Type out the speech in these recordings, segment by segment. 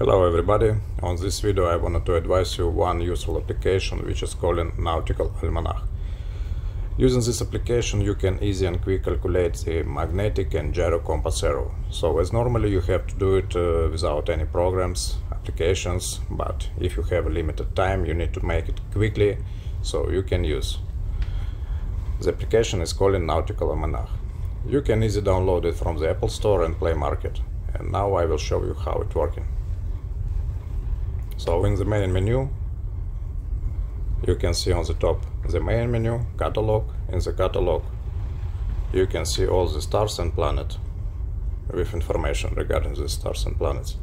Hello everybody, on this video I wanted to advise you one useful application which is called Nautical Almanac. Using this application you can easy and quick calculate the magnetic and gyro compass arrow. So as normally you have to do it uh, without any programs, applications, but if you have a limited time you need to make it quickly so you can use. The application is called Nautical Almanac. You can easily download it from the Apple Store and Play Market. And now I will show you how it's working. So in the main menu, you can see on the top the main menu, catalog. In the catalog, you can see all the stars and planets with information regarding the stars and planets.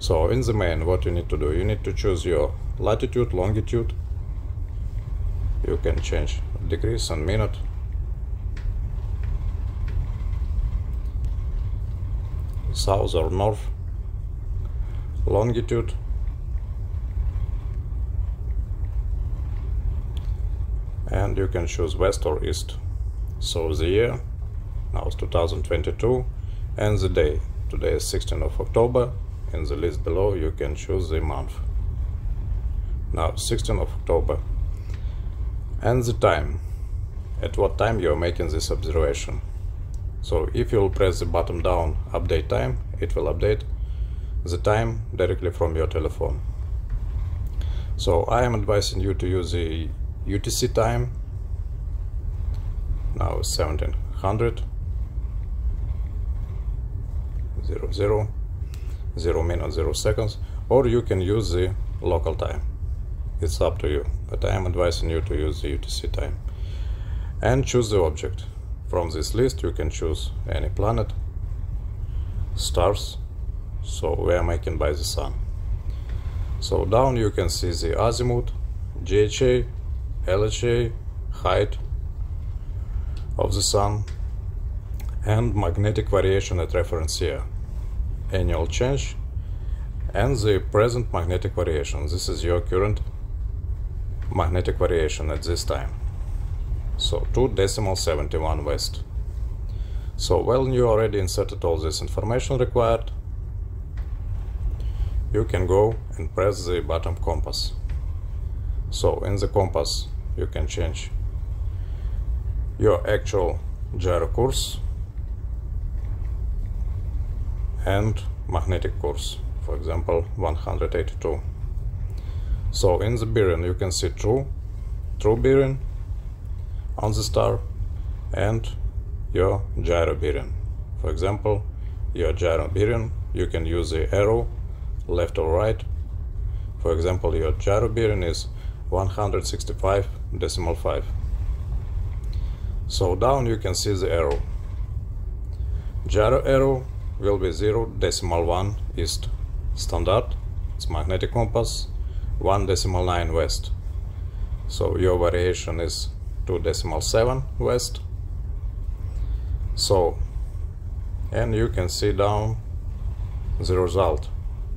So in the main, what you need to do, you need to choose your latitude, longitude. You can change degrees and minute. South or north, longitude, and you can choose west or east. So the year now is 2022 and the day today is 16th of October in the list below you can choose the month. Now 16th of October. And the time. At what time you are making this observation. So if you will press the button down update time it will update the time directly from your telephone. So I am advising you to use the UTC time. Now 1700 zero zero. Zero minutes zero seconds. Or you can use the local time. It's up to you. But I am advising you to use the UTC time. And choose the object. From this list you can choose any planet stars. So we are making by the sun? So down you can see the azimuth GHA LHA, height of the Sun, and magnetic variation at reference year, annual change, and the present magnetic variation. This is your current magnetic variation at this time. So 2 decimal 71 west. So when you already inserted all this information required, you can go and press the button compass. So in the compass you can change your actual gyro course and magnetic course for example 182 so in the bearing you can see true true bearing on the star and your gyro bearing for example your gyro bearing you can use the arrow left or right. For example your gyro bearing is 165 decimal 5 so down you can see the arrow. Gyro arrow will be 0 decimal 1 east. Standard it's magnetic compass 1 decimal 9 west. So your variation is 2 decimal 7 west. So and you can see down the result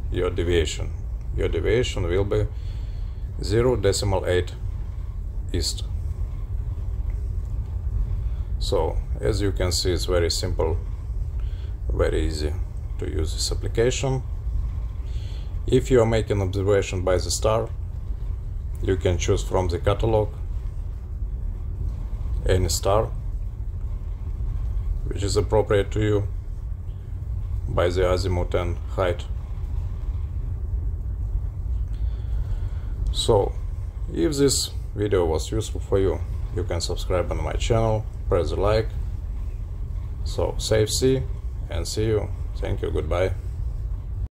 your deviation. Your deviation will be 0 decimal 8 east. So as you can see it's very simple very easy to use this application. If you are making observation by the star you can choose from the catalog any star which is appropriate to you by the azimuth and height so if this video was useful for you you can subscribe on my channel press the like. So safe sea and see you. Thank you. Goodbye